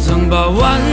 曾把万。